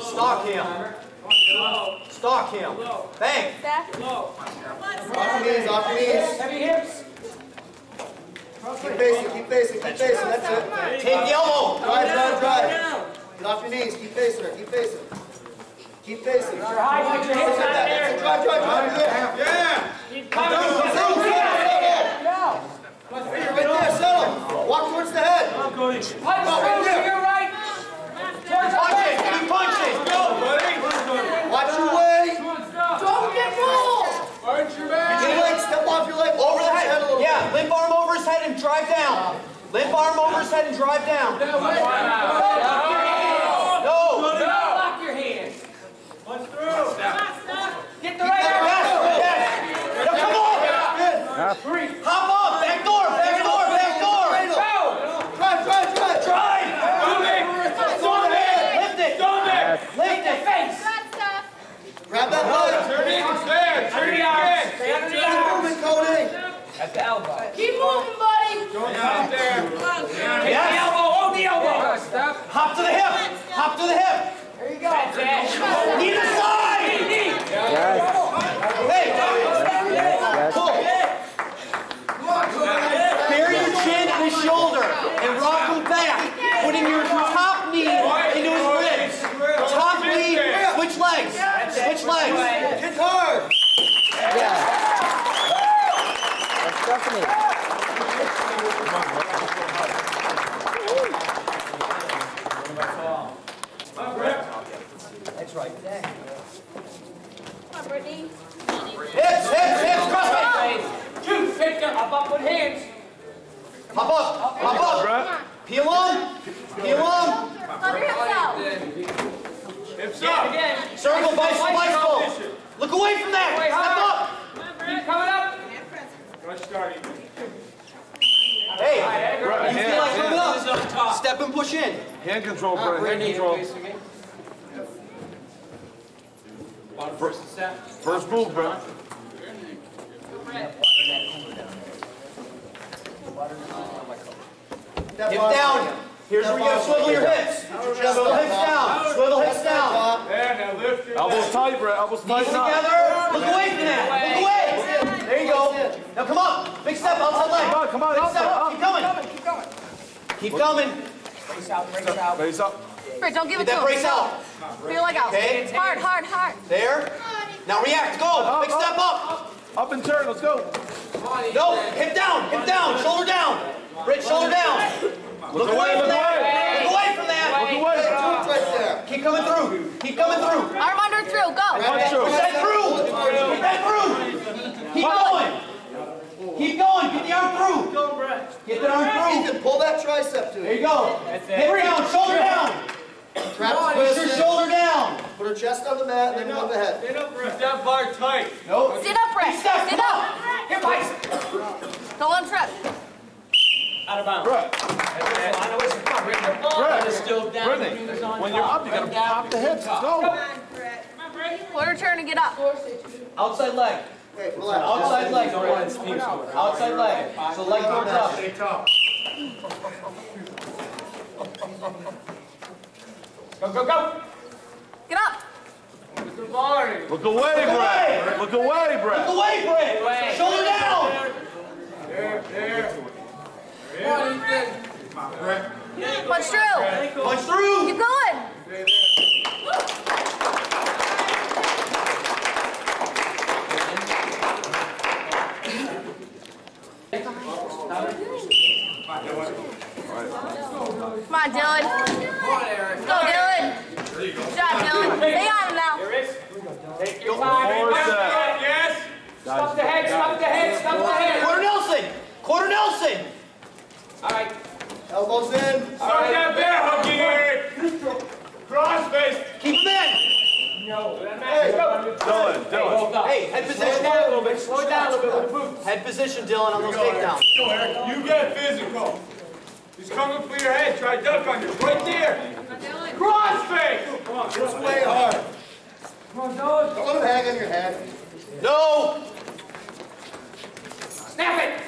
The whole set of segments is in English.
Stalk him. Stalk him. Bang. Off your knees, off your knees. Heavy hips. Keep facing, keep facing, keep facing, that's it. Take the elbow. Drive, drive, drive. Get off your knees, keep facing her, keep facing. Keep facing. Your high, put your hands out That's it, there. drive, drive, drive, yeah. Keep coming. through, come settle, settle. Right there, settle. Walk towards the head. Punch Oh, right through to there. your right. Towards Punch the it. Keep punching. Watch your way. Don't get rolled. Get your leg, step off your leg. Over the Touch head. a little Yeah, limp arm over his head and drive down. Limp arm over his head and drive down. No. Lock your hands. Get the right arm. Yes, yes. Now come on. bit. Good. Hop up. Back door. Back door. Back door. Go. Drive, drive, drive. Drive. Over the head. Lift it. Lift it. Face. Grab that leg. Under the arms. Stay under the Keep arms. moving, Cody. At the elbow. Keep moving, buddy. Hit the Yes. elbow. Hold the elbow. Hop to the hip. Hop to the hip. There you go. That's it. Knee to side. Knee, knee. Hey. Pull. Bury your chin in his shoulder and rock him back, putting your top knee into his ribs. Top knee, switch legs. Switch legs. Kick hard. That's right. Come on, Brittany. Hips, hips, hips, crossface. Two. Pick them. Up, up with hands. Hop up, hop up. Peel on, peel on. Let your hips out. Again. Circle, bicycle, bicycle. Look away from that. Step up. Keep coming up. Hey, you feel like coming up? Step and push in. Hand control, Brett. Ah, hand control. First first move, Brett. Step Hip on. down. Here's where you gotta swivel your hips. Swivel hips down. Swivel hips down. Elbows tight, Brett. Elbows tight. Knees together. Look away from that. Look away. There you go. Now come up. Big step outside leg. Come on, come on, Big step. Keep coming. Keep going. Keep coming. Brace out, brace out. Face up. Britt, don't give Get it to that him. brace out. Put your leg out. Okay. Hard, hard, hard. There. Now react. Go. Big step up. Up and turn. Let's go. No. Hip down. Hip down. Shoulder down. Bridge shoulder down. Look away from that. Look away from that. Look away. Hey, Dude's right there. Keep coming through. Keep coming through. Arm under through. Go. Punch through. Push that through. Get that through. Keep going. Keep going. Get the arm through. Get the arm through. Ethan, pull that tricep to There you go. Hip down. Shoulder down. Trap Push your shoulder down. Put her chest on the mat and then move the head. Nope. Sit up, Britt. Step. Sit Come up. on. Hip height. Don't let him trip. Out of bounds. Brett. I know it's come on, bring the Brett. Brittany, when you're up, you gotta Right down. pop the hips. Let's go. Let her turn and get up. Outside leg. Okay, relax. Outside leg. Brett. Outside leg. So leg goes up. Go, go, go. Get up. Look away, Brett. Look away, Brad. Look Brett. away, Britt. Away. Shoulder down. Punch through. Punch through. Keep going. Come on, Dylan. Let's go, Dylan. Good job, Dylan. Stay on him now. Take your time. Forward Punch step. it. Yes. Stop the head, stop the head, stop the head. Quarter Nelson. Quarter Nelson. All right. Elbows in. Start that bear hug here. Crossface. Keep him in. No. Let's go. Dylan, Dylan. Hold. Hey, head Slow position. down a little bit. Slow it down a little bit with the. Head position, Dylan, on those takedowns. You get physical. He's coming for your head. Try duck on you. Right there. Crossface! Come on, it's way hard. Come on, Dylan. Don't let it hang on your head. No! Snap it!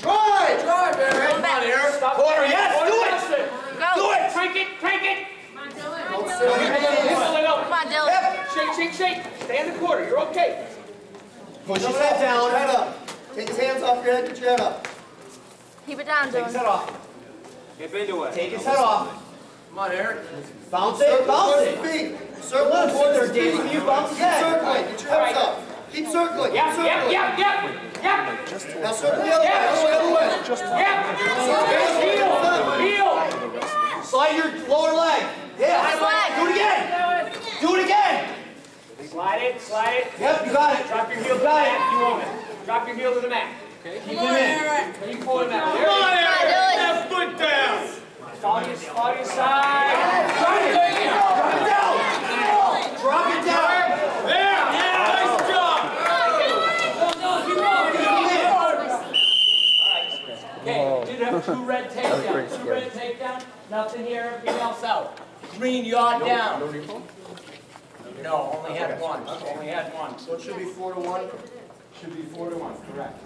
Try! Try, Barry. Come on here. Stop Quarter, yes, Quarter, do it! Go. Do it! Crank it, crank it! Come on, Dylan. Come on, Dylan. Come on, Dylan. Yep. Shake, shake, shake. Stay in the quarter. You're okay. Push his head down. Head up. Take his hands off your head. Get your head up. Keep it down, Dylan. Take his head off. Dip into it. Take his head off. Come on, Eric. Bounce it, Circle bounce towards it. his feet. Circle Look, towards they're his feet. dancing you, bounce his Keep head. circling, get your hips up. Keep circling, keep Yep, yep, circling. yep, yep. Yep. Now circle the other way, other way, other way. Yep. Heel. Heel. Slide your lower leg. Yeah. High leg. Do it again. Do it again. Slide it, slide it. Yep, you got it. Drop your heel to the Got it. mat. You own it. Drop your heel to the mat. Keep him in. You pull him out. There Come on, you Eric. Dylan. That foot down. Go. Follow your, follow your side. Drop it down. Drop it down. There. Nice job. Okay, did have two red takedowns. Two red takedowns. Nothing here, everything else out. Green, you're down. No, only had one. Only had one. So it should be four to one. Should be four to one, correct.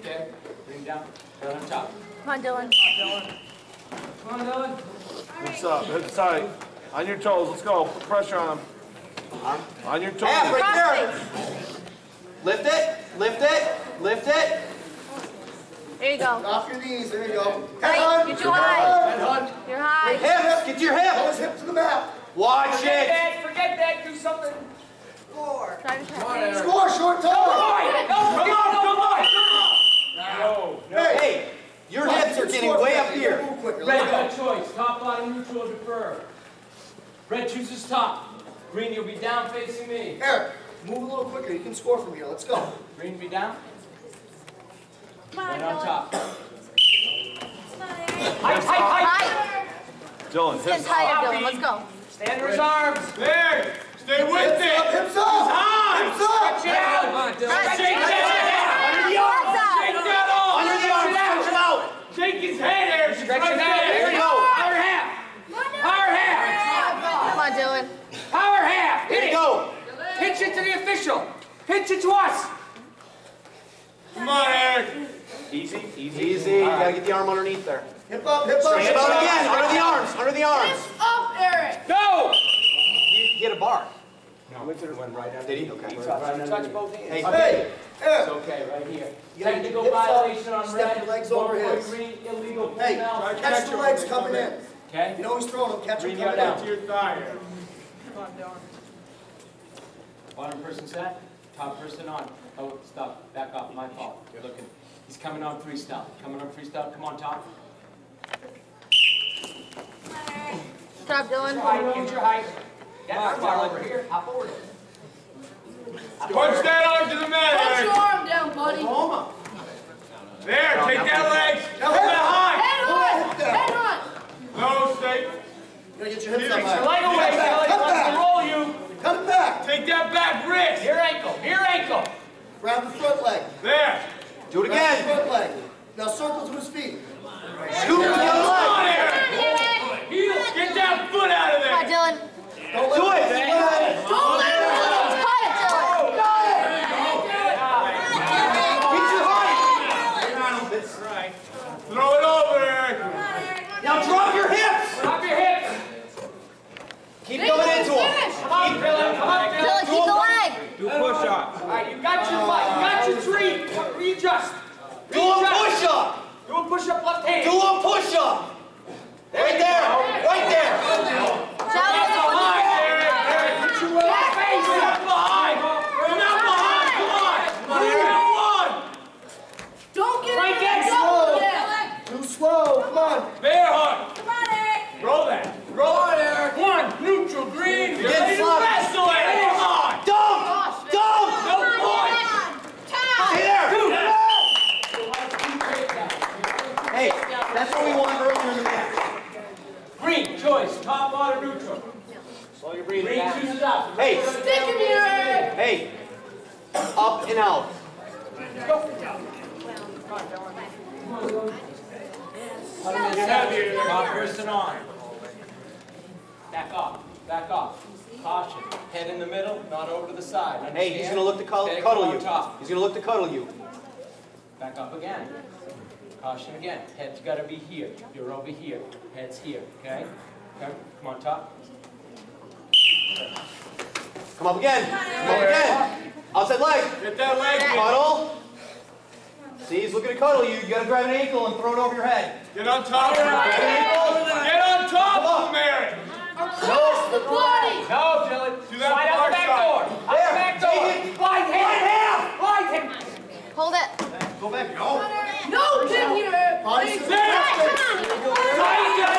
Okay, bring down, down on top. Come on, Dylan. Come on, Dylan. What's up? Hips tight. On your toes. Let's go. Put pressure on him. On your toes. Half right there. Lift it, lift it, lift it. There you go. Off your knees, there you go. Head Right, on. you're too high. Head on. You're high. Hips, get your Pull hip. his hip to the mat. Watch Forget it. that, forget that, do something. Try to tap. Score, short toe. Come on, come on, come on. No, no. Hey, Hey, your hips are getting score way up here. Move quicker, Red let's got a choice, top, bottom, neutral, or defer. Red chooses top. Green, you'll be down facing me. Eric, move a little quicker, you can score from here, let's go. Green, be down. Come on, Red on Dylan. top. Height, height, height. High. Dylan, Getting hips tired, Dylan. Let's go. Stand his arms. There. Stay with Hips up, it. hips up. Hips up. Stretch it out. Right. Shake that Under the arms. Shake that off. Under the arms, push it out. Shake his head, Eric. Stretch Right it out. there. There you go. Power half. Power half. Come on, Dylan. Power half. There Hit it. go. Pitch it to the official. Pitch it to us. Come on, Eric. Easy, easy. Easy. You gotta get the arm underneath there. Hip up, hip up. Stretch it hip out up. again. Under the arms. Under the arms. Off, Eric. Go. You get a bar. Went right under. Did he? Okay. Touch both hands. Hey, Hey, It's okay, right here. You gotta Technical get hips up, violation on step red. your legs one over point his. green, illegal pull Hey, down. catch the legs coming in. Okay? You know he's throwing them, catch them coming down. To your thigh, Eric. Bottom person set, top person on. Oh, stop, back off, my fault. You're looking. He's coming on freestyle. Coming on freestyle, come on top. Good job, Dylan. Height, get your height. That arm bar over here, hop over. Punch that arm to the mat, Punch your arm down, buddy. Oklahoma. There. Take that leg. Come behind. Hip down. No, stay. You gotta get your hips up high. Leg away, Cut back, Kelly, cut wants to back. roll you. Cut it back. Take that back wrist. Near ankle, near ankle. Grab the front leg. There. Do it Grab the again. front leg. Now circle to his feet. Scoop with the other Come leg. on, Eric. Get that foot out of Come on, there. Dylan. Don't Do let it. him slide. Don't let him Cut it, Dylan. Get your height. Throw it over, Eric. Now drop your hips. Drop your hips. Keep going into him. Come on, Dylan, come on, Dylan. Dylan, keep the leg. Do push up. All right, you got your fight, you got your three. Readjust. Do a Readjust. push up. Do a push-up left hand. Do a push up. Right there. Right there. Shout Behind, Eric. Eric, get your left face. Come out behind. Come out behind. Come on. Three and one. Right there. Too slow. Come on. Bear hug. Throw that. Throw it, Eric. One. Neutral. Green. You're Get ready to sloppy. wrestle it. Come on. Dump. Dump. No point. Stay there. Hey, that's what we want earlier in the match. Green, choice, top, bottom, neutral. Slow your breathing Green down. chooses up. Hey. Hey. Up and out. Top person on. Back off, back off. Caution, head in the middle, not over to the side. Hey, he's gonna look to cuddle, cuddle you. top. He's gonna look to cuddle you. Back up again. Caution again. Head's gotta be here. You're over here. Head's here, okay? Okay, come on top. Come up again. Come up again. Outside leg. Get that leg. Cuddle. See, he's looking to cuddle you. You gotta grab an ankle and throw it over your head. Get on top of him. Get on top of him, Mary. No, Dylan. Do that Slide out the back side. door. Out the back door. Take it. Blind him. Blind him. Blind him. Hold it. Go back. Go. No, get here. Body Please. scissors. Blind Squeeze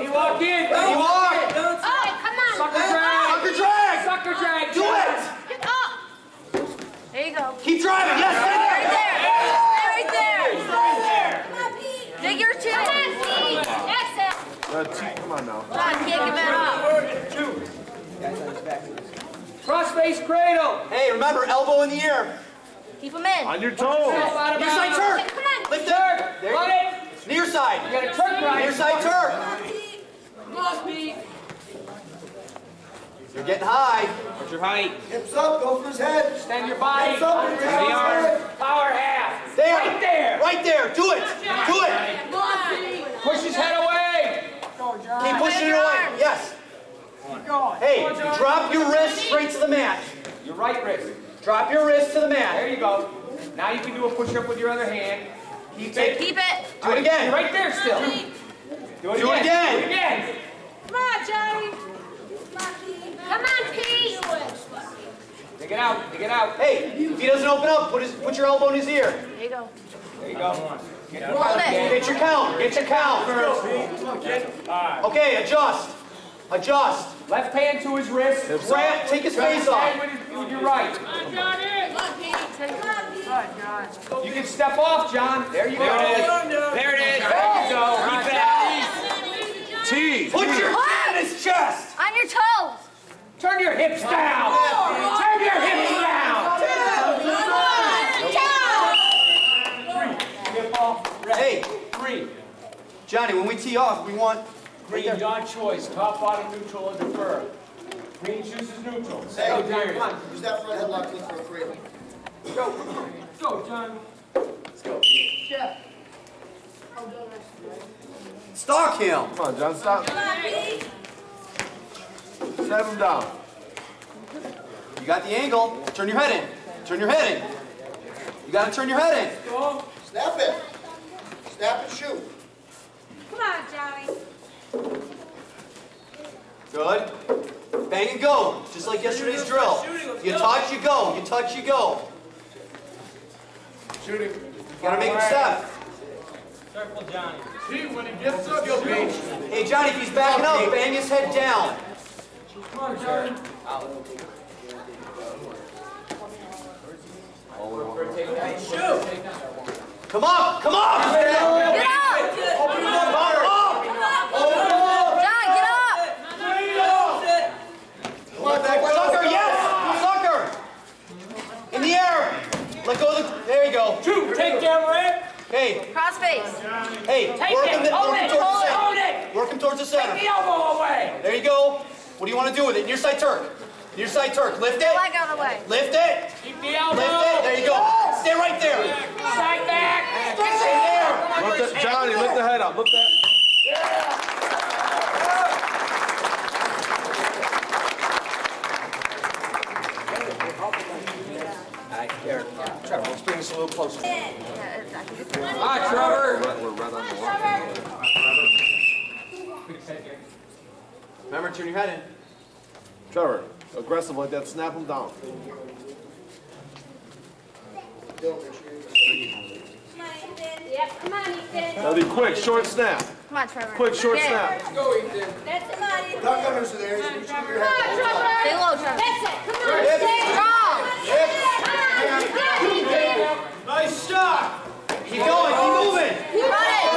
He walk in. There you are. Oh, come on! Sucker drag. Sucker drag. Sucker drag. Do it. Get up! There you go. Keep driving. Yes, Right there. Right there. Right there. Come on, Pete! Dig your chin. Come on, Pete! That's it! Uh, T, come on now. John, can't give it up. Cross face cradle. Hey, remember, elbow in the air. Keep him in. On your toes. Near side bounds. turn. Come on! Lift Turn. it. There Run you it. go. Near side. You got a turn right. Near side turn. You're getting high. What's your height? Hips up. Go for his head. Stand your body. Hips up. The Hips up. arm. Power half. There. Right there. Right there. Do it. Do it. Push his head away. Keep pushing it away. Yes. Hey, drop your wrist straight to the mat. Your right wrist. Drop your wrist to the mat. There you go. Now you can do a push-up with your other hand. Keep it. Keep it. Do it again. You're right there still. Do it Do it again. Do it again. Come on, Johnny! Come on, Pete! Dig it out. Dig it out. Hey, if he doesn't open up, put his put your elbow in his ear. There you go. There you go. Get it Get your count. Get your count. Okay, adjust. Adjust. Left hand to his wrist. Grab, take his face Hand off. with, his, with your right. You can step off, John. There you go. There it is. There it is. There you go. Keep it out. T. Put your hand in his chest. On your toes. Turn your hips down. Turn your hips down. Hip off. Hey, Three. Johnny, when we tee off, we want Green, your choice. Top, bottom, neutral, or defer. Green chooses neutral. Hey, Go, John. come on. Use that front headlock look for a cradle. Go, Go, John. Let's go. Jeff. Stalk him. Come on, John, stop. Come. Snap him down. You got the angle. Turn your head in. Turn your head in. You gotta turn your head in. Snap it. Snap and shoot. Come on, Johnny. Good. Bang and go. Just like yesterday's drill. You touch, you go. You touch, you go. Shoot him. You gotta make him step. Circle Johnny. See, when he gets up, you'll be. Hey, Johnny, if he's backing up, bang his head down. Come up! Come up! Get up! Come up! John, get up! Come on, back up. Sucker, yes! Sucker! In the air! Let go of the... There you go. Two, take down Red. Hey, Cross face. hey, Take work him, it, hold work him it, towards hold it, center. it. Work him towards the Take center. the elbow away. There you go. What do you want to do with it? Near side Turk. Near side Turk. Lift it. Leg out of the way. Lift it. Keep the elbow. Lift it. There you go. Stay right there. Side back. Stay there. Lift the, Johnny, lift the head up. Lift that. Trevor, let's bring this a little closer. Yeah, exactly. Hi, Trevor. We're right on the line. Remember, turn your head in. Trevor, aggressive like that. Snap him down. Come on, Ethan. Yep, come on, Ethan. That'll be quick, short snap. Come on, Trevor. Quick, short Get it. snap. That's come on, Ethan. Duck unders are there. You shoot your Come head. on, Trevor. Stay low, Trevor. That's it. Come on, stay. Strong. Come on, Ethan. Nice shot. Keep going. Keep moving. Run it.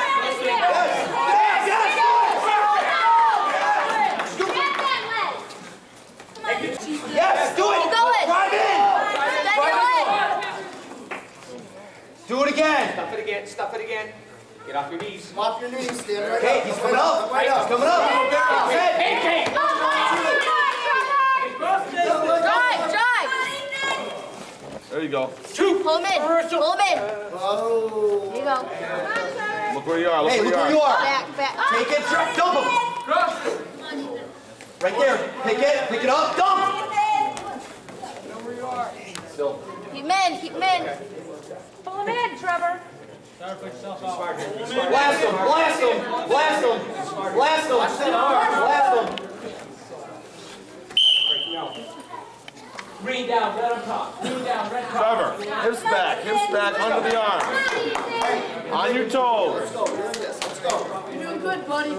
Yes, yes. Yes, do it. Keep going. Drive in. Extend your leg. Do it again. Stuff it again, stuff it again. Get off your knees. Come off your knees. Stand right Hey, up. he's Come coming right up. Come right up. He's coming up. That's it. Hey, hey. Drive, drive. There you go. Pull him in. Pull him in. Oh. There you go. Look where you are. Look Hey, where look you where you are. are. Back, back. Take it, drop, dump him. Right there. Pick it, pick it up, dump. Keep him in. Keep him in. Pull him in, Trevor. Blast him, blast him, blast him, blast him, blast him. Green down, red on top. Green down, red on top. Trevor, hips back, hips back, under the arm. On your toes. Green, you're doing good, buddy.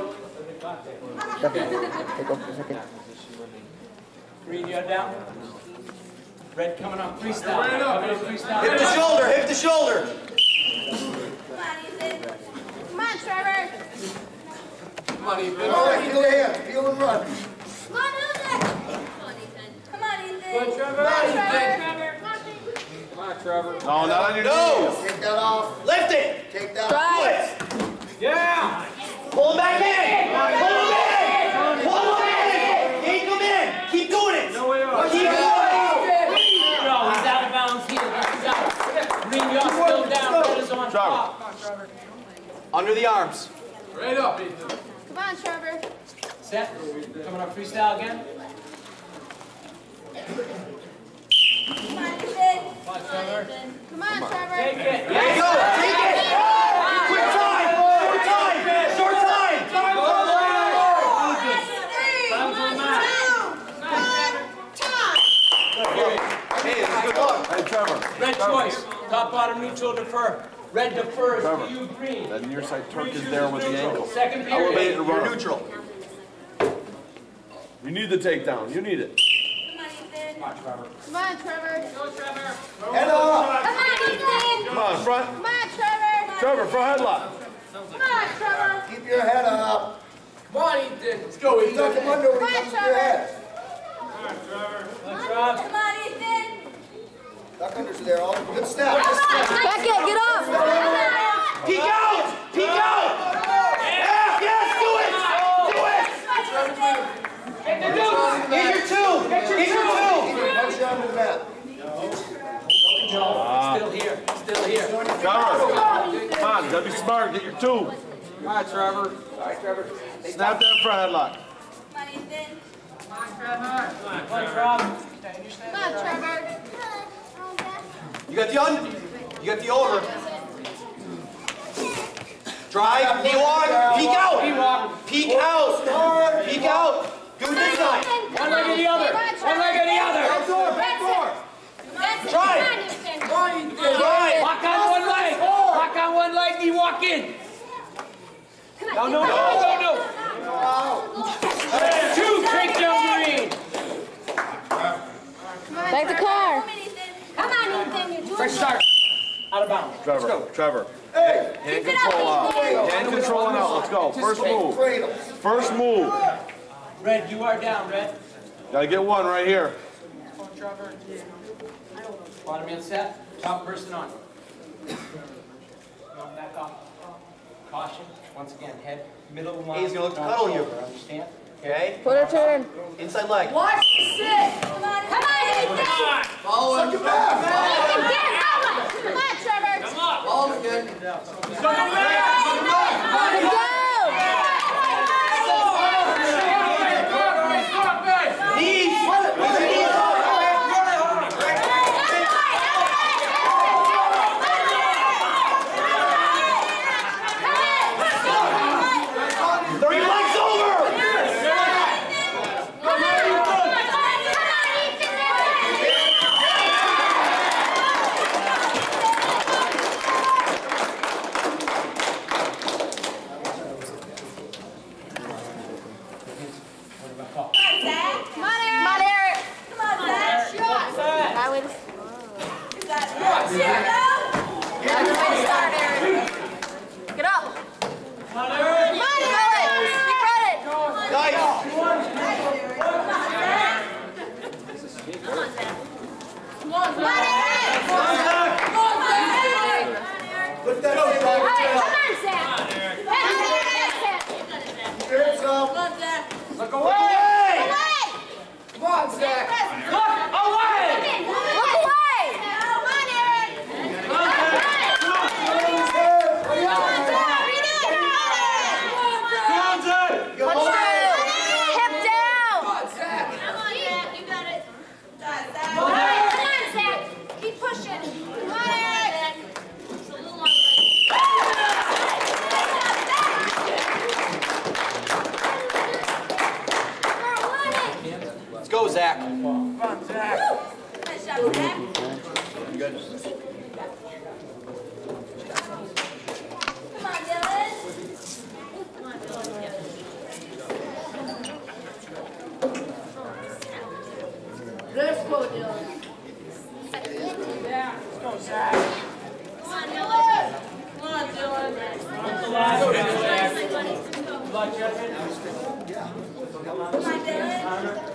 Read your down. Red coming on freestyle. Coming on freestyle. Hip to shoulder, hip to shoulder. Come on, Ethan. Come on, Trevor. Come on, Ethan. All right, feel the hand. Feel and run. Come on, Ethan. Come on, Ethan. Come on, Ethan. Good, Trevor. Come on, Trevor. Come on, Trevor. No, not on your No. knees. Take that off. Lift it. Take that Drive. Yeah. Pull him back in. Pull him in. Pull him in. Yank him in. Keep doing it. No way off. Keep going. No, he's out of bounds here. He's out. Green, you're still down. Red is on top. Under the arms. Come on, Trevor. Set. Coming on freestyle again. Come on, Ethan. Come on, Ethan. Come on, Trevor. Take it. There you go. Take it. Quick time. Short time. Short time. Hey, this is good luck. Hey, Trevor. Red choice. Top, bottom, neutral, defer. Red defers Trevor. to you, green. That near side Turk is there with the ankle. Second Elevate period. and You're run. neutral. You need the takedown. You need it. Come on, Ethan. Come on, Trevor. Go, Trevor. Head up. Come on, Ethan. Come on, front. Come on, Trevor. Trevor, front headlock. Come on, Trevor. Keep your head up. Come on, Ethan. Let's go, Duck him under when he comes to your head. Come on, Ethan. Duck unders there all. Good step. Good step. Beckett, get up. Peek out. Peek out. Yeah, yes, do it. Do it. Get your two. Get your two. Get your two. Punch you onto the mat. No. Still here. Still here. Trevor, come on, gotta be smart. Get your two. All right, Trevor. All right, Trevor. Snap that front headlock. Come on, Ethan. Come on, Trevor. Come on, Trevor. Come on, Trevor. Come on, Trevor. You got the under. You got the over. Drive, knee walk, peek out. Peek out. Peek out. Peek out. Do it this side. One leg or the other. One leg or the other. Back door, back door. Drive. Drive. Walk on one leg. Walk on one leg, knee walk in. No, no, no, no, no. Two, take down Green. Back the car. Fresh start. Out of bounds. Trevor. Let's go. Trevers. Hey! Hand control out. Hand control out. Let's go. First move. First move. Red, you are down, Red. Gotta get one right here. On Trevor. Bottom man set. Top person on. Back off. Caution. Once again, head, middle of the line. He's gonna cuddle you. Understand? Okay? Put her turn. Inside leg. Watch this! Come on, Ethan! Follow him. Suck back! Ethan, get out! Ai, My bad.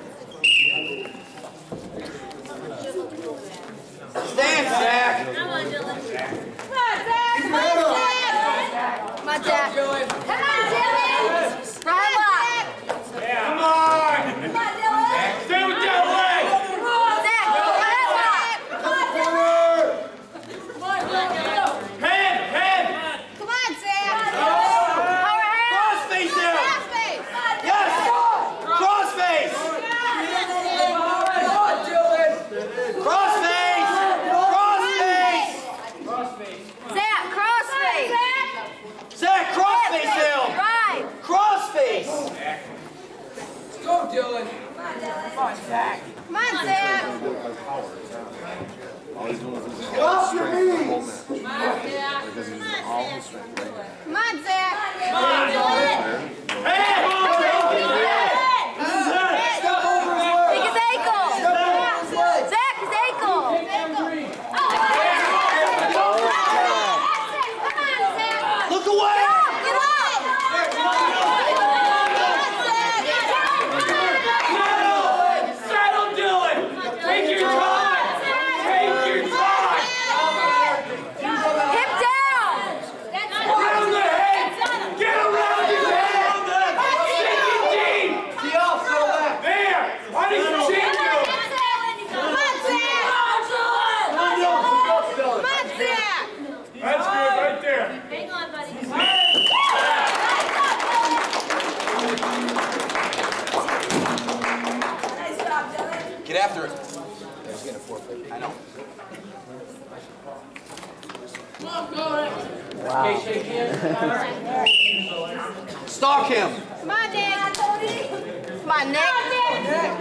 Stalk him. Come on, Nick. Come on, Nick.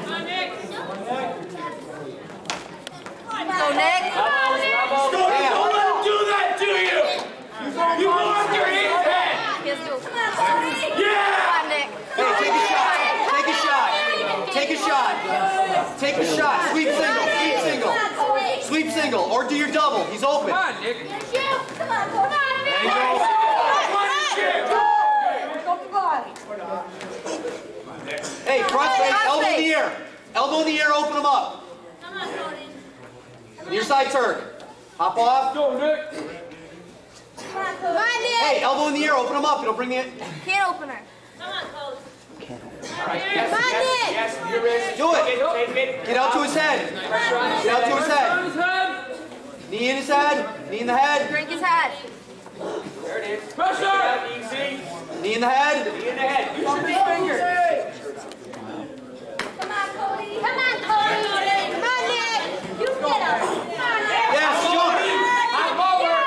Go, Nick. Don't let him do that to you! You go after his head! Yes, do. Come Yeah! on, Nick. Hey, take a shot. Take a shot. Take a shot. Take a shot. Sweep single. Sweep single. Sweep single. Or do your double. He's open. Come on, Nick. Come on, come on, Nick. Hey, front face. Elbow in the air. Elbow in the air. Open him up. Come on, Cody. Near side Turk. Hop off. Go, Nick! Come on, Cody. Hey, elbow in the air. Open him up. It'll bring it. Can opener. Come on, Cody. Come on, Nick. Yes, your wrist. Do it. Get out to his head. Get out to his head. Knee in his head. Knee in the head. Drink his head. There it is. Pressure! Easy. Knee in the head. Knee in the head. Use your big finger. Come on, Cody. Come on, Cody. Come on, Nick. You get him. Come on, Nick. Yes, jump. I'm over!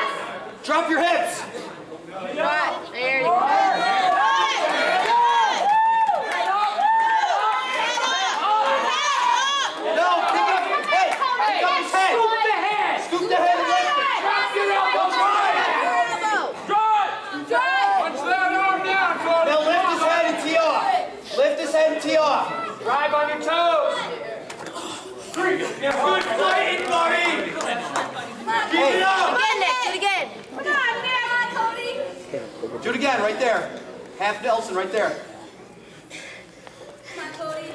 Drop your hips. Right. There you go. No, pick up. Hey, pick up his head. Scoop the head! Scoop the head and lift it. Drop your elbow! Drive! Punch that arm down, Cody! Now lift his head and tee off. Lift his head and tee off. Drive on your toes. Good fighting, buddy! Keep Hey, it up! Again, Nick. Do it again. Come on, Nick. Come on, Cody. do it again, right there. Half Nelson, right there. Come on, Cody.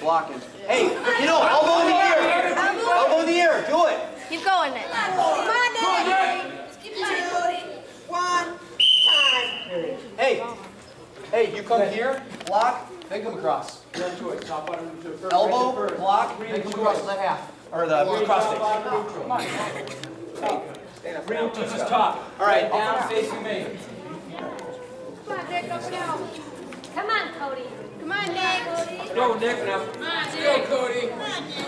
Blocking. Hey, you know, elbow in the air. Elbow in the air. Do it. Keep going, Nick. Come on, Nick. Just keep it Cody. Hey, hey, you come here, block, then come across. Elbow, block, then come across the half. Or the cross stage. This is top. All right. Down facing me. Come on, Nick. Go down. Come on, Cody. Come on, Nick. Go, Nick. Now. Come on, Nick. Go, Cody.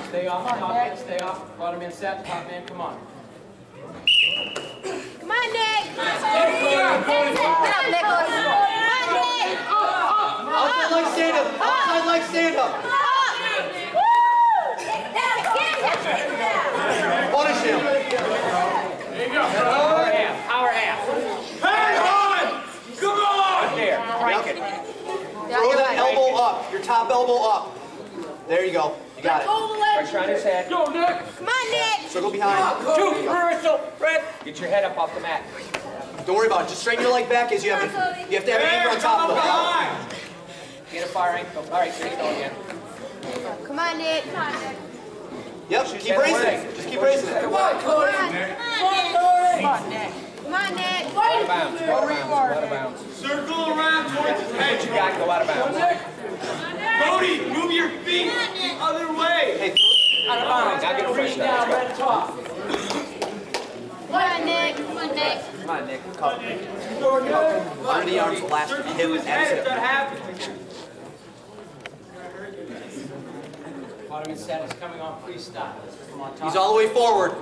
Stay off. Top man, stay off. Bottom man set. Top man, come on. Come on, Nick. Get up, Nicholas. Come on, Nick. Outside leg stand up. Outside leg stand up. Punish him. There Power half. Power half. Hang on! Come on! There. Crank it. Throw that elbow up. Your top elbow up. There you go. You got it. Pressure on his head. Go, Nick! Come on, Nick. Circle behind. Two. Reversal. Red. Get your head up off the mat. Don't worry about it. Just straighten your leg back as you have it. You have to have your anchor on top of it. Behind! Get a fire ankle. All right, there you go again. Come on, Nick. Come on, Nick. Yep, keep raising it. Just keep raising it. Come on. Come on, Nick. Out of bounds. Go out of bounds. Go out of bounds. Circle around towards his head. What you got? To go out of bounds. Cody, move your feet the other way! Hey, Out of bounds. Now get a fresh start. Let's go. Come on, Nick. Come on, Nick. Come on, Nick. under the arms, last hip To his and head if hip. that happens. Bottom and set is coming on freestyle. Come. He's all the way forward.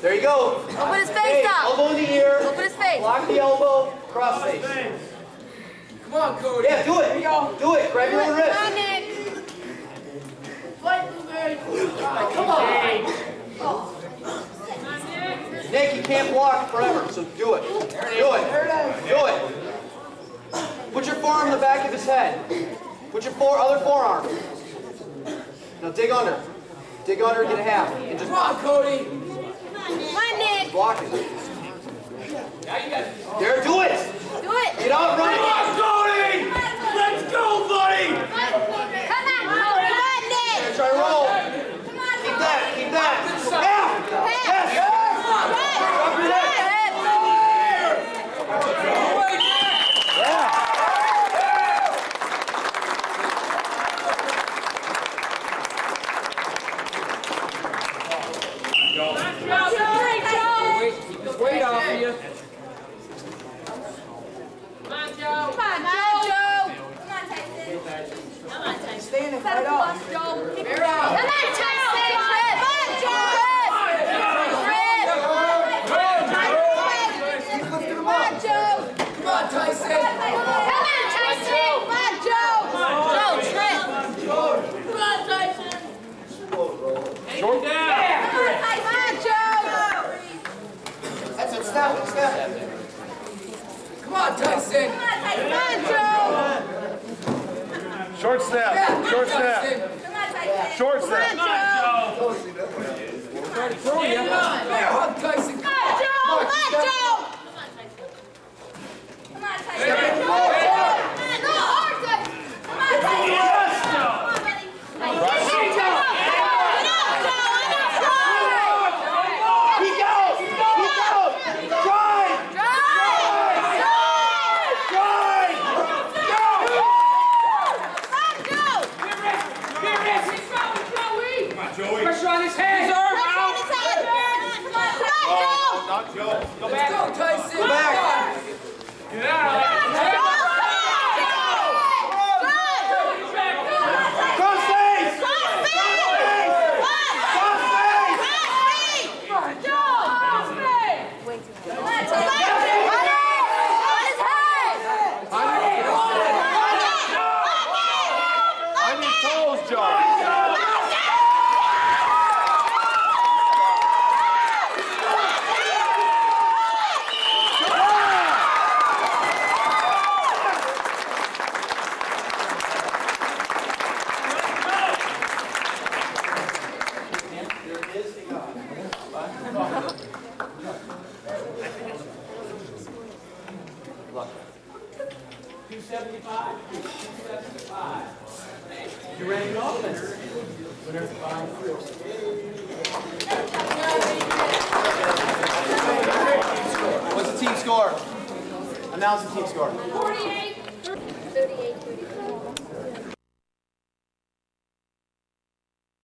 There you go. Open his Hey, face up. elbow in the ear. Open his face. Block the elbow. Cross face. Come on, Cody. Yeah, do it. Do it. Grab your own Come wrist. on, Nick. Nick, you can't block forever, so do it. Do it. Do it. Put your forearm in the back of his head. Put your fore, other forearm. Now dig under. Dig under, get a half. And just Come on, Cody. Come on, Nick. block it. Now you got it. There, do it. Do it. Get out, run Come on, Cody! Let's go, buddy! Come on, Cody. Come on, Come on, Nick. Try to roll. Come on, Keep that, keep that. Half. Yes. Drop your head. Wait, keep his weight off of you. Come on, Joe. Come on, Tyson. Come on, Tyson. Stand it right up. Joe. Come on, Tyson. Come on, Joe. Short Come set. on, Joe. Stand up.